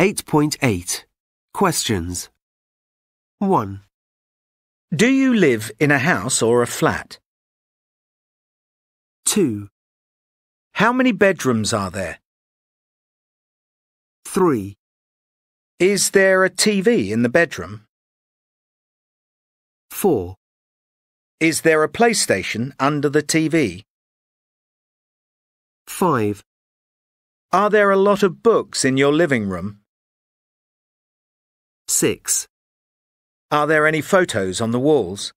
8.8 Questions 1, Do you live in a house or a flat? 2, How many bedrooms are there? 3, Is there a TV in the bedroom? 4, Is there a PlayStation under the TV? 5, Are there a lot of books in your living room? 6, Are there any photos on the walls?